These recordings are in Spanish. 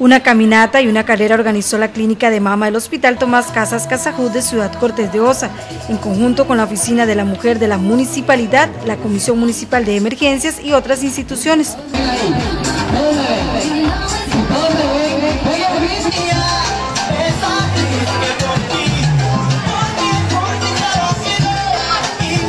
Una caminata y una carrera organizó la clínica de mama del Hospital Tomás Casas Casajú de Ciudad Cortés de Osa, en conjunto con la Oficina de la Mujer de la Municipalidad, la Comisión Municipal de Emergencias y otras instituciones.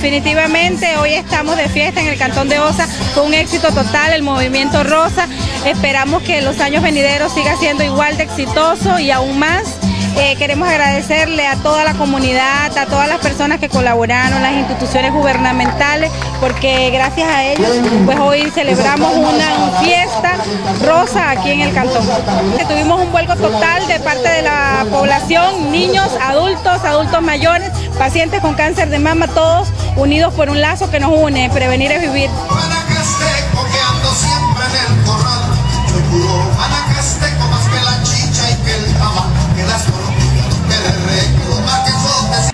Definitivamente hoy estamos de fiesta en el Cantón de Osa, fue un éxito total el movimiento Rosa, esperamos que los años venideros siga siendo igual de exitoso y aún más. Eh, queremos agradecerle a toda la comunidad, a todas las personas que colaboraron, las instituciones gubernamentales, porque gracias a ellos pues hoy celebramos una fiesta rosa aquí en el cantón. Tuvimos un vuelco total de parte de la población, niños, adultos, adultos mayores, pacientes con cáncer de mama, todos unidos por un lazo que nos une, prevenir es vivir.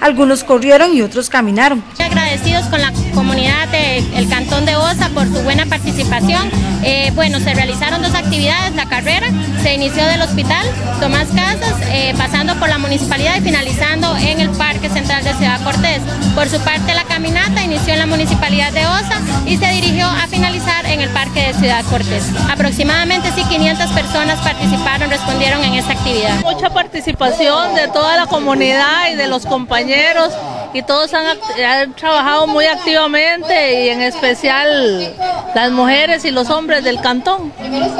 Algunos corrieron y otros caminaron. Agradecidos con la comunidad del Cantón de Osa por su buena participación. Eh, bueno, se realizaron dos actividades, la carrera se inició del hospital Tomás Casas, eh, pasando por la municipalidad y finalizando en el Parque Central de Ciudad Cortés. Por su parte, la caminata inició en la municipalidad de Osa y se Parque de Ciudad Cortés. Aproximadamente sí 500 personas participaron, respondieron en esta actividad. Mucha participación de toda la comunidad y de los compañeros y todos han, trabajado muy activamente y en especial las mujeres y los hombres del cantón.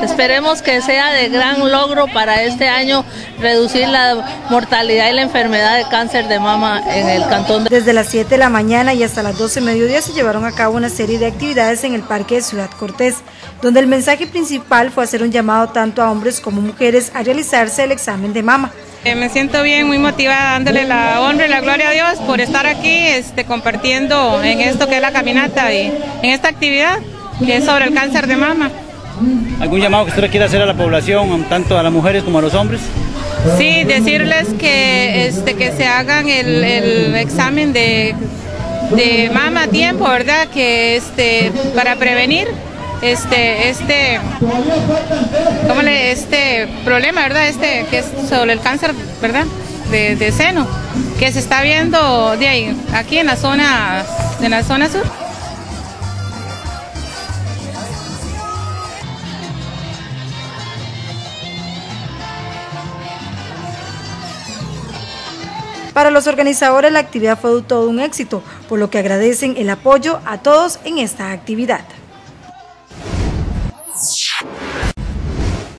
Esperemos que sea de gran logro para este año reducir la mortalidad y la enfermedad de cáncer de mama en el cantón. Desde las 7 de la mañana y hasta las 12 de mediodía se llevaron a cabo una serie de actividades en el Parque de Ciudad Cortés, donde el mensaje principal fue hacer un llamado tanto a hombres como mujeres a realizarse el examen de mama. Eh, me siento bien, muy motivada, dándole la honra y la gloria a Dios por estar aquí este, compartiendo en esto que es la caminata y en esta actividad que es sobre el cáncer de mama. ¿Algún llamado que usted quiera hacer a la población, tanto a las mujeres como a los hombres? Sí, decirles que, este, que se hagan el, examen de, de mama a tiempo, ¿verdad? Que este, para prevenir este, este, ¿cómo le, este problema, verdad? Este, que es sobre el cáncer, ¿verdad? De, seno, que se está viendo de ahí, aquí en la zona, en la zona sur. Para los organizadores la actividad fue todo un éxito, por lo que agradecen el apoyo a todos en esta actividad.